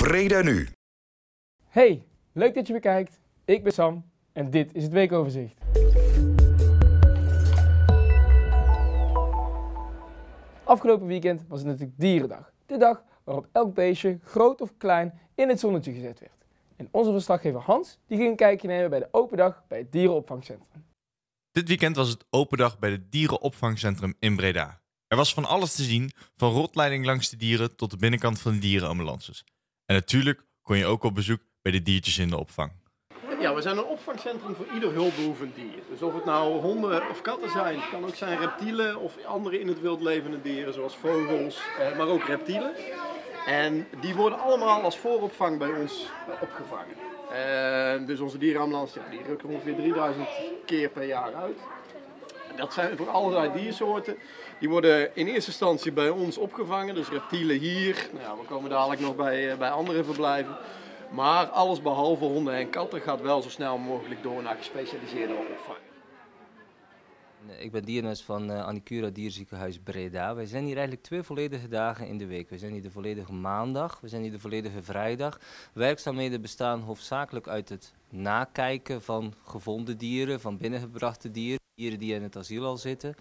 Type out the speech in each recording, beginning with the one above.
Breda nu. Hey, leuk dat je weer kijkt. Ik ben Sam en dit is het weekoverzicht. Afgelopen weekend was het natuurlijk Dierendag. De dag waarop elk beestje, groot of klein, in het zonnetje gezet werd. En onze verslaggever Hans die ging een kijkje nemen bij de open dag bij het dierenopvangcentrum. Dit weekend was het open dag bij het dierenopvangcentrum in Breda. Er was van alles te zien, van rotleiding langs de dieren tot de binnenkant van de dierenambulances. En natuurlijk kon je ook op bezoek bij de diertjes in de opvang. Ja, we zijn een opvangcentrum voor ieder hulpbehoevend dier. Dus of het nou honden of katten zijn, het kan ook zijn reptielen of andere in het wild levende dieren, zoals vogels, eh, maar ook reptielen. En die worden allemaal als vooropvang bij ons eh, opgevangen. Eh, dus onze dierenambulance, die rukken ongeveer 3000 keer per jaar uit. Dat zijn voor allerlei diersoorten. Die worden in eerste instantie bij ons opgevangen, dus reptielen hier. Nou we komen dadelijk nog bij, eh, bij andere verblijven. Maar alles behalve honden en katten gaat wel zo snel mogelijk door naar gespecialiseerde opvang. Ik ben dierenarts van eh Anicura Dierziekenhuis Breda. Wij zijn hier eigenlijk twee volledige dagen in de week. We zijn hier de volledige maandag, we zijn hier de volledige vrijdag. Werkzaamheden bestaan hoofdzakelijk uit het nakijken van gevonden dieren, van binnengebrachte dieren, dieren die in het asiel al zitten.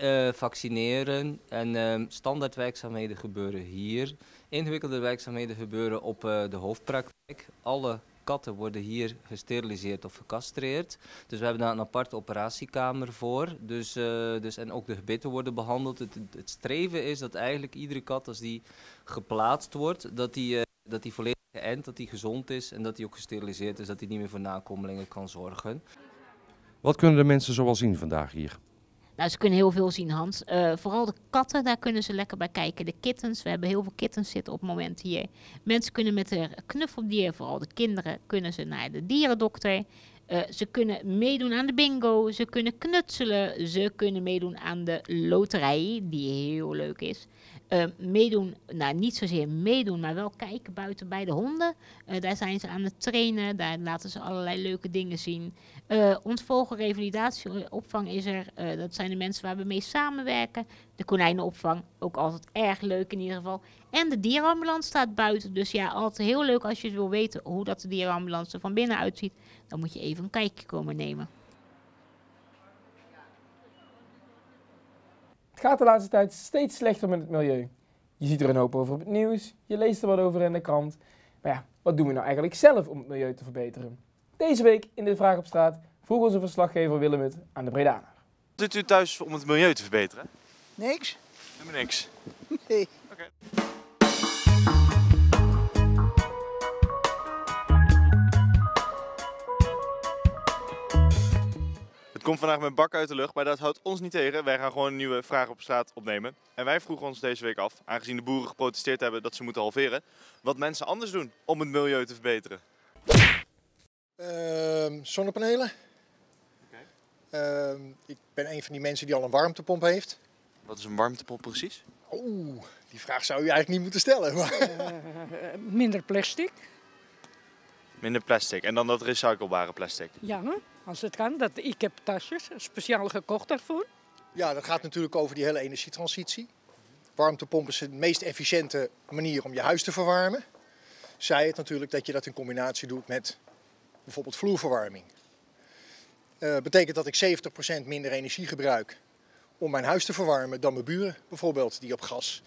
Eh, vaccineren en ehm, standaard werkzaamheden gebeuren hier. Ingewikkelde werkzaamheden gebeuren op eh, de hoofdpraktijk. Alle katten worden hier gesteriliseerd of gecastreerd. Dus we hebben daar een aparte operatiekamer voor. Dus, eh, dus, en ook de gebitten worden behandeld. Het, streven is dat eigenlijk iedere kat als die geplaatst wordt, dat die, dat die volledig geënt, dat die gezond is en dat die ook gesteriliseerd is, dat die niet meer voor nakomelingen kan zorgen. Wat kunnen de mensen zoal zien vandaag hier? Nou, ze kunnen heel veel zien, Hans. Eh, vooral de katten, daar kunnen ze lekker bij kijken. De kittens, we hebben heel veel kittens zitten op het moment hier. Mensen kunnen met hun knuffeldier, vooral de kinderen, kunnen ze naar de dierendokter. Eh, ze kunnen meedoen aan de bingo, ze kunnen knutselen, ze kunnen meedoen aan de loterij, die heel leuk is. Eh, meedoen, nou niet zozeer meedoen, maar wel kijken buiten bij de honden. Eh, daar zijn ze aan het trainen, daar laten ze allerlei leuke dingen zien. Volgenrevalidatieopvang is er, dat zijn de mensen waar we mee samenwerken. De konijnenopvang, ook altijd erg leuk in ieder geval. En de dierenambulance staat buiten, dus ja, altijd heel leuk als je wil weten hoe dat de dierenambulance er van binnen uitziet. Dan moet je even een kijkje komen nemen. Gaat de laatste tijd steeds slechter met het milieu. Je ziet er een hoop over op het nieuws, je leest er wat over in de krant. Maar ja, wat doen we nou eigenlijk zelf om het milieu te verbeteren? Deze week in de Vraag op straat vroeg onze verslaggever Willem het aan de Bredaner. Wat doet u thuis om het milieu te verbeteren? Niks? Helemaal niks. Nee. Het komt vandaag met bak uit de lucht, maar dat houdt ons niet tegen. Wij gaan gewoon een nieuwe vraag op straat opnemen. En wij vroegen ons deze week af, aangezien de boeren geprotesteerd hebben dat ze moeten halveren, wat mensen anders doen om het milieu te verbeteren. Ehm, zonnepanelen. Ehm, ik ben een van die mensen die al een warmtepomp heeft. Wat is een warmtepomp precies? Oeh, die vraag zou u eigenlijk niet moeten stellen. Maar minder plastic. Minder plastic en dan dat recyclebare plastic. Ja, als het kan. Dat, ik heb tasjes speciaal gekocht daarvoor. ja, dat gaat natuurlijk over die hele energietransitie. Warmtepomp is de meest efficiënte manier om je huis te verwarmen. Zij het natuurlijk dat je dat in combinatie doet met bijvoorbeeld vloerverwarming. Eh betekent dat ik 70% minder energie gebruik om mijn huis te verwarmen dan mijn buren bijvoorbeeld, die op gas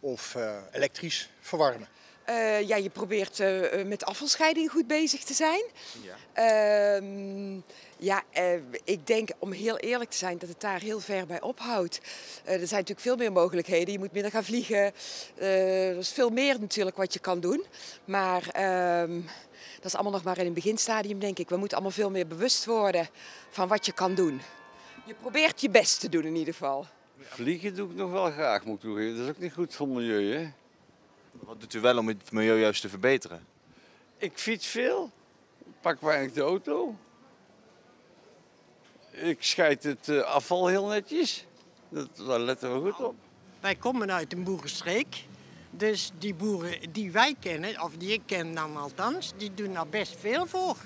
of eh, elektrisch verwarmen. Eh, ja, je probeert eh, eh, met afvalscheiding goed bezig te zijn. Ja. Ehm, ja, eh, ik denk om heel eerlijk te zijn dat het daar heel ver bij ophoudt. Eh, er zijn natuurlijk veel meer mogelijkheden. Je moet minder gaan vliegen. Eh, er is veel meer natuurlijk wat je kan doen. Maar ehm, dat is allemaal nog maar in een beginstadium, denk ik. We moeten allemaal veel meer bewust worden van wat je kan doen. Je probeert je best te doen in ieder geval. Vliegen doe ik nog wel graag, moet ik toegeven. Dat is ook niet goed voor het milieu, hè? Wat doet u wel om het milieu juist te verbeteren? Ik fiets veel. Ik pak weinig de auto. Ik scheid het eh, afval heel netjes. Dat, daar letten we goed op. Wij komen uit een boerenstreek. Dus die boeren die wij kennen, of die ik ken dan althans, die doen daar best veel voor.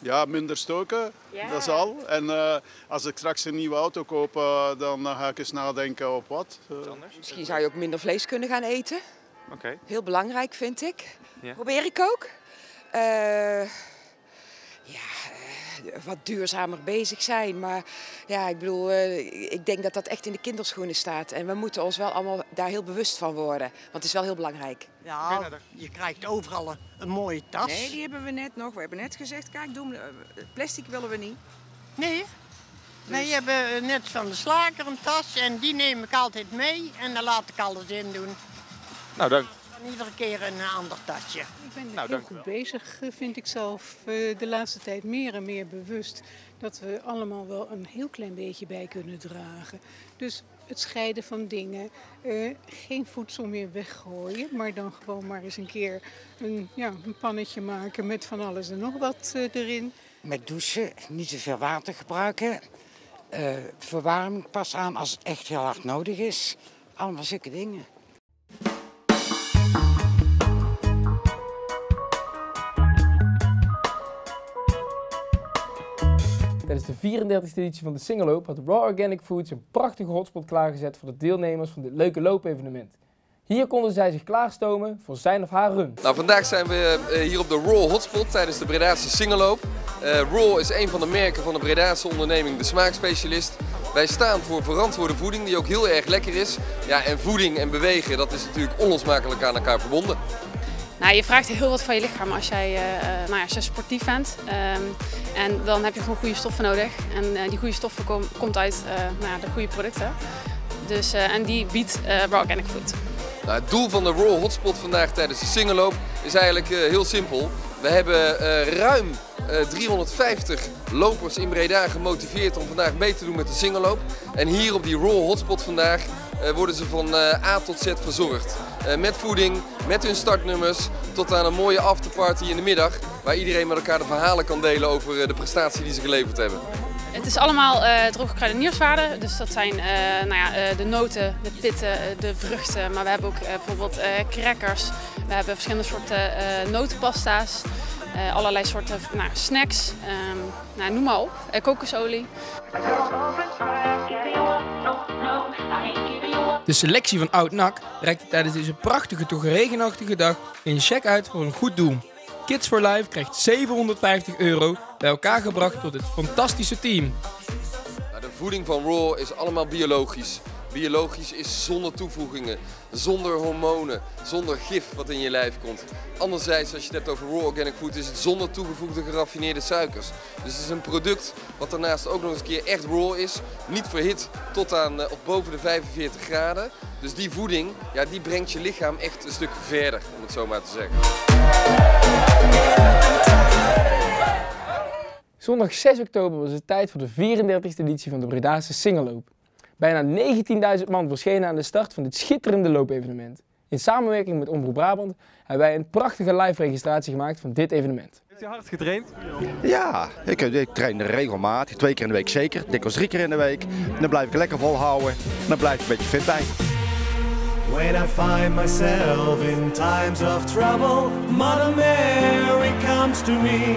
Ja, minder stoken, Ja. dat is al. En eh, als ik straks een nieuwe auto koop, eh, dan ga ik eens nadenken op wat. Misschien zou je ook minder vlees kunnen gaan eten. Oké. Heel belangrijk vind ik. Ja. Probeer ik ook. Eh, ja, eh, wat duurzamer bezig zijn. Maar ja, ik bedoel, eh, ik denk dat dat echt in de kinderschoenen staat. En we moeten ons wel allemaal daar heel bewust van worden. Want het is wel heel belangrijk. Ja, je krijgt overal een, een mooie tas. Nee, die hebben we net nog. We hebben net gezegd, kijk, doen, we- plastic willen we niet. Nee? Nee, je hebt eh, net van de slager een tas en die neem ik altijd mee en dan laat ik alles in doen. Nou, dank. Dan iedere keer een eh, ander tasje. Ik ben Nou, heel goed bezig, eh, vind ik zelf. eh, de laatste tijd meer en meer bewust dat we allemaal wel een heel klein beetje bij kunnen dragen. Dus het scheiden van dingen, eh, geen voedsel meer weggooien, maar dan gewoon maar eens een keer een, ja, een pannetje maken met van alles en nog wat erin. Met douchen, niet te veel water gebruiken. eh, verwarming pas aan als het echt heel hard nodig is. Allemaal zulke dingen. De 34e editie van de Singeloop had Raw Organic Foods een prachtige hotspot klaargezet voor de deelnemers van dit leuke loopevenement. Hier konden zij zich klaarstomen voor zijn of haar run. Nou, vandaag zijn we eh, hier op de Raw Hotspot tijdens de Bredaanse Singeloop. Eh Raw is een van de merken van de Bredaanse onderneming De Smaakspecialist. Wij staan voor verantwoorde voeding die ook heel erg lekker is. Ja, en voeding en bewegen, dat is natuurlijk onlosmakelijk aan elkaar verbonden. Nou, je vraagt heel wat van je lichaam als jij, eh, eh, nou ja, sportief bent. Ehm, en dan heb je gewoon goede stoffen nodig. En eh, die goede stoffen kom, komt uit nou de goede producten. Dus, en die biedt Raw Organic Food. Nou, het doel van de Raw Hotspot vandaag tijdens de Singeloop is eigenlijk heel simpel. We hebben ruim eh, 350 lopers in Breda gemotiveerd om vandaag mee te doen met de Singeloop. En hier op die Raw Hotspot vandaag worden ze van eh, A tot Z verzorgd. Eh, met voeding, met hun startnummers, tot aan een mooie afterparty in de middag. Waar iedereen met elkaar de verhalen kan delen over eh, de prestatie die ze geleverd hebben. Het is allemaal eh droge kruidenierswaarden. Dus dat zijn eh, nou ja, eh, de noten, de pitten, eh, de vruchten. Maar we hebben ook eh, bijvoorbeeld eh, crackers. We hebben verschillende soorten eh, notenpasta's. eh, allerlei soorten nou, snacks. ehm, nou, noem maar op. Eh, kokosolie. De selectie van Oud NAC reikte tijdens deze prachtige, toch regenachtige dag een cheque uit voor een goed doel. Kids for Life krijgt 750 euro bij elkaar gebracht door dit fantastische team. Nou, de voeding van Raw is allemaal biologisch. Biologisch is zonder toevoegingen, zonder hormonen, zonder gif wat in je lijf komt. Anderzijds, als je het hebt over Raw Organic Food, is het zonder toegevoegde geraffineerde suikers. Dus het is een product wat daarnaast ook nog eens een keer echt raw is. Niet verhit tot aan eh, of boven de 45 graden. Dus die voeding, ja, die brengt je lichaam echt een stuk verder, om het zo maar te zeggen. Zondag 6 oktober was het tijd voor de 34e editie van de Bredaanse Singeloop. Bijna 19.000 man verschenen aan de start van dit schitterende loopevenement. In samenwerking met Omroep Brabant hebben wij een prachtige live registratie gemaakt van dit evenement. Heeft u hard getraind? Ja, ik, ik train regelmatig, twee keer in de week zeker, dikwijls drie keer in de week. Dan blijf ik lekker volhouden, dan blijf ik een beetje fit bij. When I find myself in times of trouble, Mother Mary comes to me,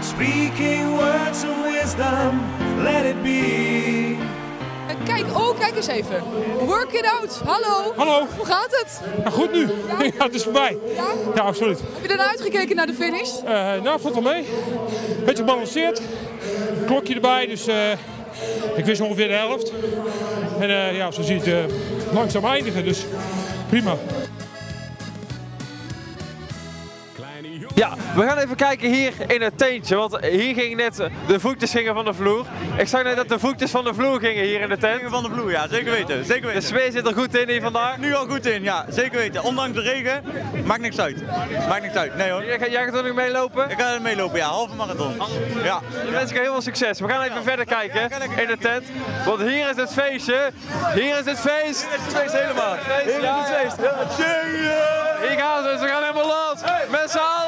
speaking words of wisdom, let it be. Kijk, oh, kijk eens even. Work it out. Hallo. Hallo. Hoe gaat het? Ja, goed nu. Ja? het is voorbij. Ja? Ja, absoluut. Heb je daarna uitgekeken naar de finish? Eh, nou, valt wel mee. Beetje gebalanceerd. Klokje erbij, dus eh, ik wist ongeveer de helft. En eh, ja, zo zie je het langzaam eindigen, dus prima. Ja, we gaan even kijken hier in het tentje, want hier gingen net de voetjes gingen van de vloer. Ik zag net dat de voetjes van de vloer gingen hier in de tent. Van de vloer, ja, zeker weten. Zeker weten. De sfeer zit er goed in hier vandaag. Nu al goed in, ja, zeker weten. Ondanks de regen, maakt niks uit. Maakt niks uit, nee hoor. Jij, gaat- jij gaat er nog meelopen? Ik ga er meelopen, ja, halve marathon. Ja. Dan wens ik je heel veel succes. We gaan even verder kijken in de tent, want hier is het feestje. Hier is het feest. Hier is het feest helemaal. Hier is het feest. Hier gaan ze, ze gaan helemaal los. Met z'n allen.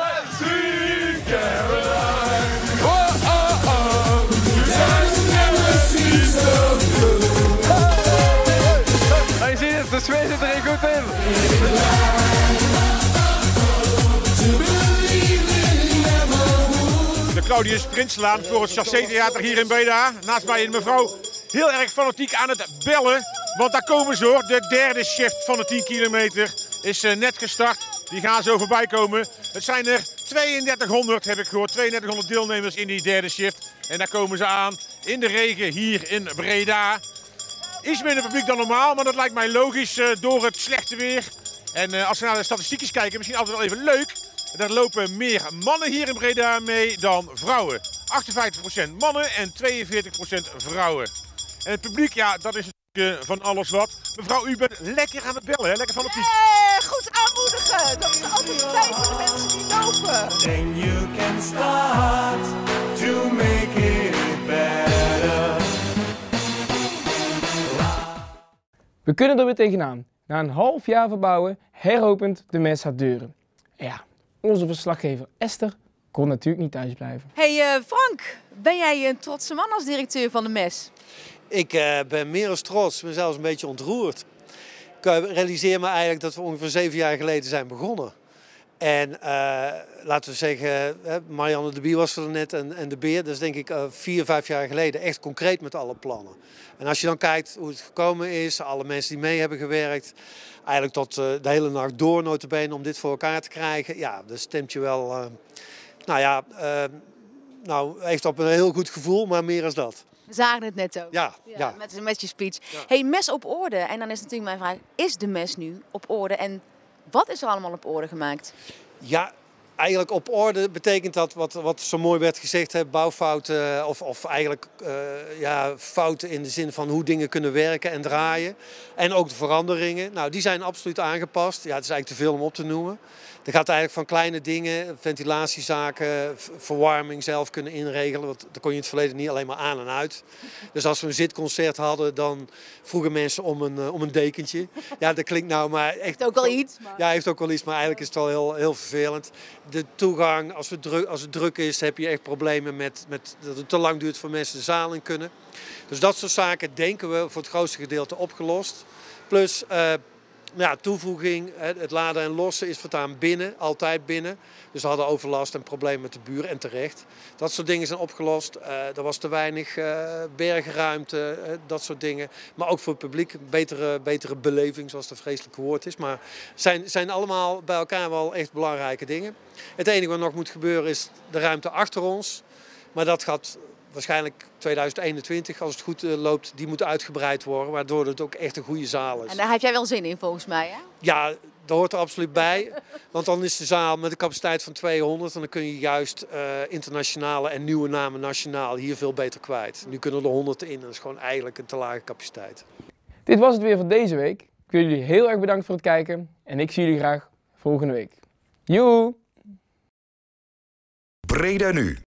Sfeer zit er hier goed in. De Claudius Prinslaan voor het Chassé Theater hier in Breda. Naast mij een mevrouw heel erg fanatiek aan het bellen. Want daar komen ze hoor, de derde shift van de 10 kilometer is eh, net gestart. Die gaan zo voorbij komen. Het zijn er 3200, heb ik gehoord. 3200 deelnemers in die derde shift. En daar komen ze aan in de regen hier in Breda. Iets minder publiek dan normaal, maar dat lijkt mij logisch eh, door het slechte weer. En eh, als we naar de statistiekjes kijken, misschien altijd wel even leuk. Er lopen meer mannen hier in Breda mee dan vrouwen. 58% mannen en 42% vrouwen. En het publiek, ja, dat is natuurlijk eh, van alles wat. Mevrouw, u bent lekker aan het bellen, hè? lekker fanatiek. Eh, goed aanmoedigen. Dat is altijd fijn voor de mensen die lopen. Then you can start to make We kunnen er weer tegenaan. Na een half jaar verbouwen heropent de mes haar deuren. En ja, onze verslaggever Esther kon natuurlijk niet thuis blijven. Hey eh, Frank, ben jij een trotse man als directeur van de MES? Ik eh, ben meer als trots, ben zelfs een beetje ontroerd. Ik eh, realiseer me eigenlijk dat we ongeveer zeven jaar geleden zijn begonnen. En eh, laten we zeggen, Marianne de Bier was er net en, en de Beer. Dat is denk ik eh, vier, vijf jaar geleden echt concreet met alle plannen. En als je dan kijkt hoe het gekomen is, alle mensen die mee hebben gewerkt. Eigenlijk tot eh, de hele nacht door notabene om dit voor elkaar te krijgen. Ja, dat stemt je wel, nou ja, nou, heeft op een heel goed gevoel, maar meer als dat. We zagen het net ook. Ja, ja. Met, met je speech. Hey, mes op orde. En dan is natuurlijk mijn vraag, is de mes nu op orde? En wat is er allemaal op orde gemaakt? Ja, eigenlijk op orde betekent dat wat, wat zo mooi werd gezegd, hè, bouwfouten of, of eigenlijk eh, ja, fouten in de zin van hoe dingen kunnen werken en draaien. En ook de veranderingen, nou die zijn absoluut aangepast. Ja, het is eigenlijk te veel om op te noemen. Dat gaat eigenlijk van kleine dingen, ventilatiezaken, verwarming zelf kunnen inregelen. Want dat kon je in het verleden niet alleen maar aan en uit. Dus als we een zitconcert hadden, dan vroegen mensen om een, eh, om een dekentje. Ja, dat klinkt nou maar echt... Heeft ook wel iets. Maar... Ja, heeft ook wel iets, maar eigenlijk is het wel heel, heel vervelend. De toegang, als, we druk, als het druk is, heb je echt problemen met, met dat het te lang duurt voor mensen de zaal in kunnen. Dus dat soort zaken denken we voor het grootste gedeelte opgelost. Plus eh, ja, toevoeging, het laden en lossen is voortaan binnen, altijd binnen. Dus we hadden overlast en problemen met de buren en terecht. Dat soort dingen zijn opgelost. Eh, er was te weinig eh, bergruimte, eh, dat soort dingen. Maar ook voor het publiek betere, betere beleving, zoals het vreselijke woord is. Maar zijn, zijn allemaal bij elkaar wel echt belangrijke dingen. Het enige wat nog moet gebeuren is de ruimte achter ons. Maar dat gaat waarschijnlijk 2021, als het goed eh, loopt, die moet uitgebreid worden. Waardoor het ook echt een goede zaal is. En daar heb jij wel zin in volgens mij, hè? Ja, dat hoort er absoluut bij. Want dan is de zaal met een capaciteit van 200. En dan kun je juist eh, internationale en nieuwe namen nationaal hier veel beter kwijt. Nu kunnen er 100 in. Dat is gewoon eigenlijk een te lage capaciteit. Dit was het weer voor deze week. Ik wil jullie heel erg bedanken voor het kijken. En ik zie jullie graag volgende week. Joe! Breda nu.